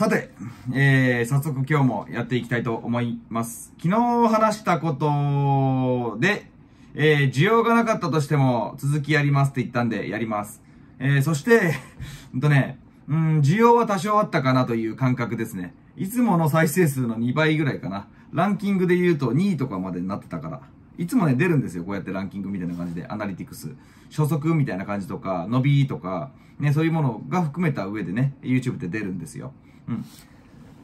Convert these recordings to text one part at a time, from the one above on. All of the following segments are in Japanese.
さて、えー、早速今日もやっていきたいと思います。昨日話したことで、えー、需要がなかったとしても続きやりますって言ったんでやります。えー、そして、うんとね、うん、需要は多少あったかなという感覚ですね。いつもの再生数の2倍ぐらいかな。ランキングで言うと2位とかまでになってたから。いつもね、出るんですよ。こうやってランキングみたいな感じで、アナリティクス。初速みたいな感じとか、伸びとか、ね、そういうものが含めた上でね、YouTube って出るんですよ。うん。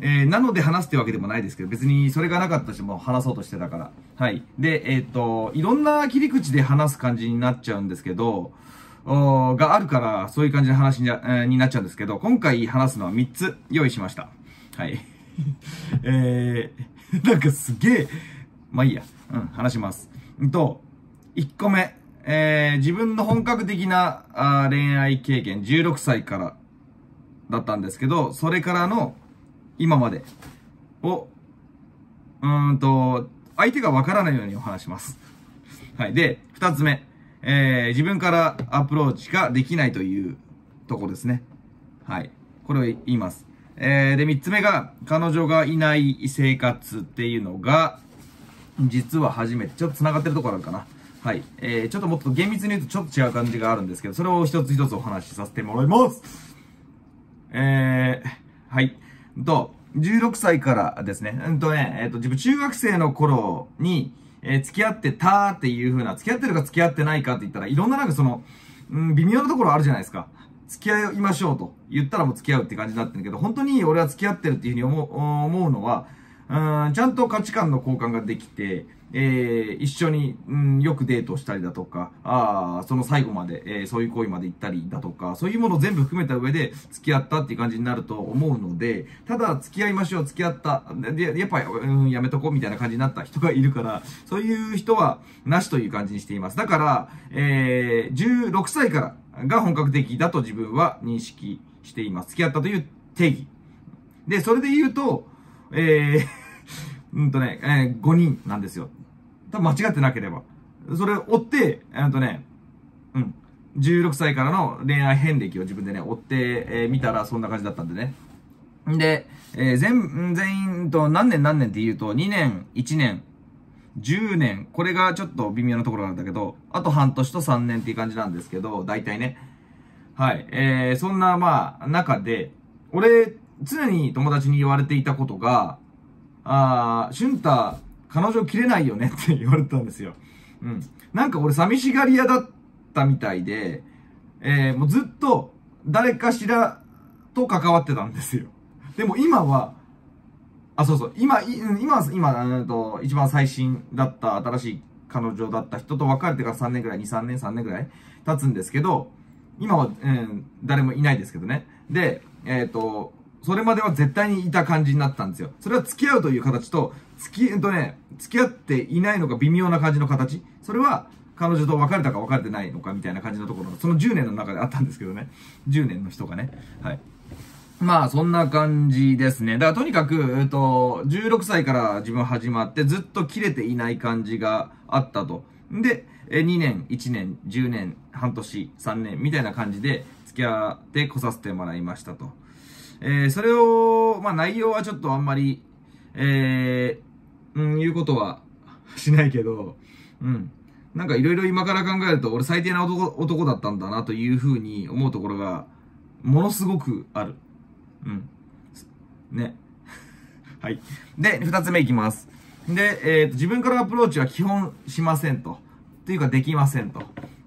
えー、なので話すってわけでもないですけど、別にそれがなかったとしても話そうとしてたから。はい。で、えっ、と、いろんな切り口で話す感じになっちゃうんですけど、おがあるから、そういう感じの話に,、えーになっちゃうんですけど、今回話すのは3つ用意しました。はい。えー、なんかすげえ、まあいいや。うん、話します。うんと、1個目。えー、自分の本格的なあ恋愛経験、16歳からだったんですけど、それからの今までを、うんと、相手がわからないようにお話します。はい。で、2つ目。えー、自分からアプローチができないというとこですね。はい。これを言います。えー、で、3つ目が、彼女がいない生活っていうのが、実は初めて、ちょっと繋がってるところあるかな。はい。えー、ちょっともっと厳密に言うとちょっと違う感じがあるんですけど、それを一つ一つお話しさせてもらいます。えー、はい。と、16歳からですね、うんとね、えっ、と、自分中学生の頃に、えー付き合ってたっていう風な、付き合ってるか付き合ってないかって言ったら、いろんななんかその、うん、微妙なところあるじゃないですか。付き合いましょうと言ったらもう付き合うって感じになってるけど、本当に俺は付き合ってるっていう風に思う思うのは、うん、ちゃんと価値観の交換ができて、えー一緒に、うん、よくデートしたりだとか、あその最後まで、えーそういう行為まで行ったりだとか、そういうものを全部含めた上で付き合ったっていう感じになると思うので、ただ付き合いましょう、付き合った、で、やっぱ、うん、やめとこうみたいな感じになった人がいるから、そういう人はなしという感じにしています。だから、えー16歳からが本格的だと自分は認識しています。付き合ったという定義。で、それで言うと、えー、うんとね、えー5人なんですよ。多分間違ってなければ。それを追って、えーとね、うん。16歳からの恋愛遍歴を自分でね、追って、えー見たらそんな感じだったんでね。で、えー全、全員と何年何年って言うと、2年、1年、10年、これがちょっと微妙なところなんだけど、あと半年と3年っていう感じなんですけど、大体ね。はい。えー、そんな、まあ、中で、俺、常に友達に言われていたことが、あー、俊太、彼女切れないよねって言われたんですよ。うん。なんか俺寂しがり屋だったみたいで、えー、もうずっと誰かしらと関わってたんですよ。でも今は、あ、そうそう、今、今、今、と、一番最新だった新しい彼女だった人と別れてから3年ぐらい、2、3年、3年ぐらい経つんですけど、今は、うん、誰もいないですけどね。で、えっ、と、それまでは絶対にいた感じになったんですよ。それは付き合うという形と、付き、えっとね、付き合っていないのが微妙な感じの形。それは、彼女と別れたか別れてないのかみたいな感じのところその10年の中であったんですけどね。10年の人がね。はい。まあ、そんな感じですね。だからとにかく、えっと、16歳から自分始まってずっと切れていない感じがあったと。で、2年、1年、10年、半年、3年みたいな感じで付き合って来させてもらいましたと。えーそれを、まあ内容はちょっとあんまり、えー、うん、言うことはしないけど、うん。なんかいろいろ今から考えると、俺最低な男男だったんだなというふうに思うところが、ものすごくある。うん。ね。はい。で、二つ目いきます。で、えーと、自分からアプローチは基本しませんと。っていうか、できませんと。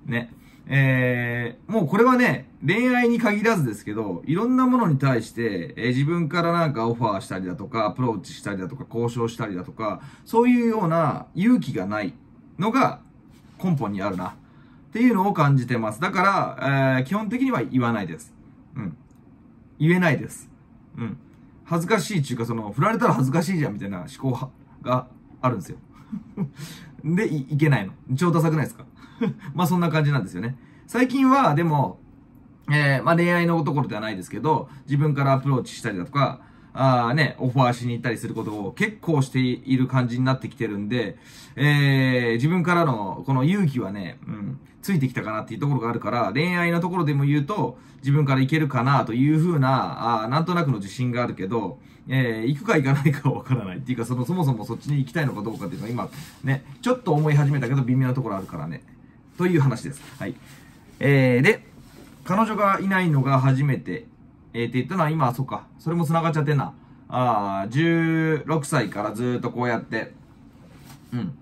ね。えー、もうこれはね、恋愛に限らずですけど、いろんなものに対して、えー自分からなんかオファーしたりだとか、アプローチしたりだとか、交渉したりだとか、そういうような勇気がないのが根本にあるな。っていうのを感じてます。だから、えー基本的には言わないです。うん。言えないです。うん。恥ずかしいっていうか、その、振られたら恥ずかしいじゃんみたいな思考があるんですよ。で、い、いけないの。超ダサくないですか？まあそんな感じなんですよね。最近は、でも、えー、まあ恋愛のところではないですけど、自分からアプローチしたりだとか、ああね、オファーしに行ったりすることを結構している感じになってきてるんで、えー、自分からのこの勇気はね、うん、ついてきたかなっていうところがあるから、恋愛のところでも言うと、自分からいけるかなというふうな、あなんとなくの自信があるけど、えー、行くか行かないかはわからないっていうか、その、そもそもそっちに行きたいのかどうかっていうのは今、ね、ちょっと思い始めたけど微妙なところあるからね。という話です。はい。えー、で、彼女がいないのが初めて、えー、って言ったのは今、そっか、それも繋がっちゃってんな。ああ、16歳からずっとこうやって、うん、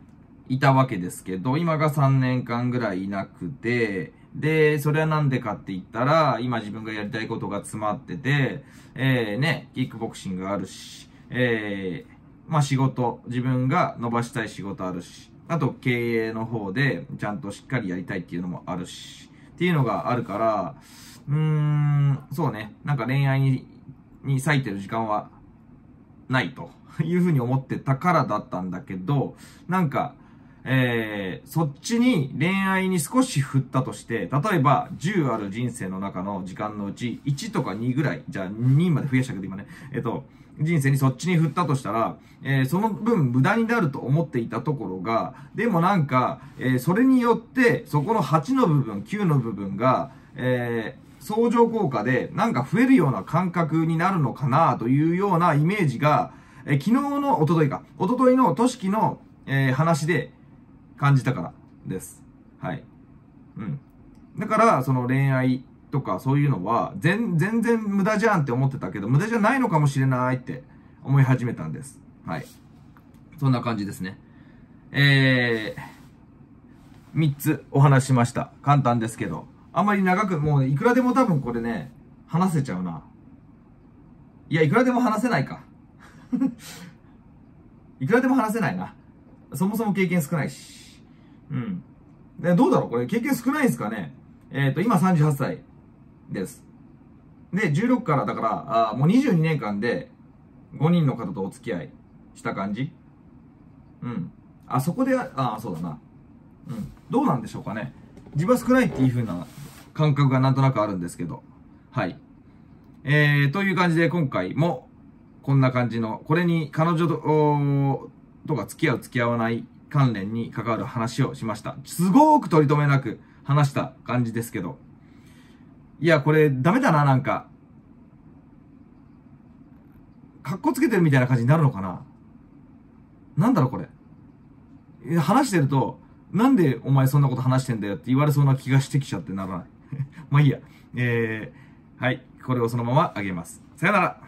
いたわけですけど、今が3年間ぐらいいなくて、で、それはなんでかって言ったら、今自分がやりたいことが詰まってて、えー、ね、キックボクシングあるし、えー、まあ仕事、自分が伸ばしたい仕事あるし、あと経営の方でちゃんとしっかりやりたいっていうのもあるし、っていうのがあるから、うーん、そうね、なんか恋愛に、に割いてる時間はないというふうに思ってたからだったんだけど、なんか、えー、そっちに恋愛に少し振ったとして、例えば10ある人生の中の時間のうち1とか2ぐらい、じゃあ2まで増やしたけど今ね、えっ、と、人生にそっちに振ったとしたら、えー、その分無駄になると思っていたところが、でもなんか、えー、それによって、そこの8の部分、9の部分が、えー、相乗効果でなんか増えるような感覚になるのかなというようなイメージが、え昨日の、おとといか、おとといの都市の、え、話で感じたからです。はい。うん。だから、その恋愛とかそういうのは、全、全然無駄じゃんって思ってたけど、無駄じゃないのかもしれないって思い始めたんです。はい。そんな感じですね。えー、3つお話しました。簡単ですけど。あんまり長く、もういくらでも多分これね、話せちゃうな。いや、いくらでも話せないか。いくらでも話せないな。そもそも経験少ないし。うん。で、どうだろう？これ経験少ないんですかね？えっ、ー、と、今38歳です。で、16からだから、あもう22年間で5人の方とお付き合いした感じうん。あ、そこで、あ、そうだな。うん。どうなんでしょうかね。自分は少ないっていう風な感覚がなんとなくあるんですけど。はい。えー、という感じで今回もこんな感じの、これに彼女と、とか付き合う付き合わない関連に関わる話をしました。すごく取り留めなく話した感じですけど。いや、これダメだな、なんか。かっこつけてるみたいな感じになるのかななんだろ、これ。話してると、なんでお前そんなこと話してんだよって言われそうな気がしてきちゃってならない。まあいいや。えー、はい。これをそのままあげます。さよなら。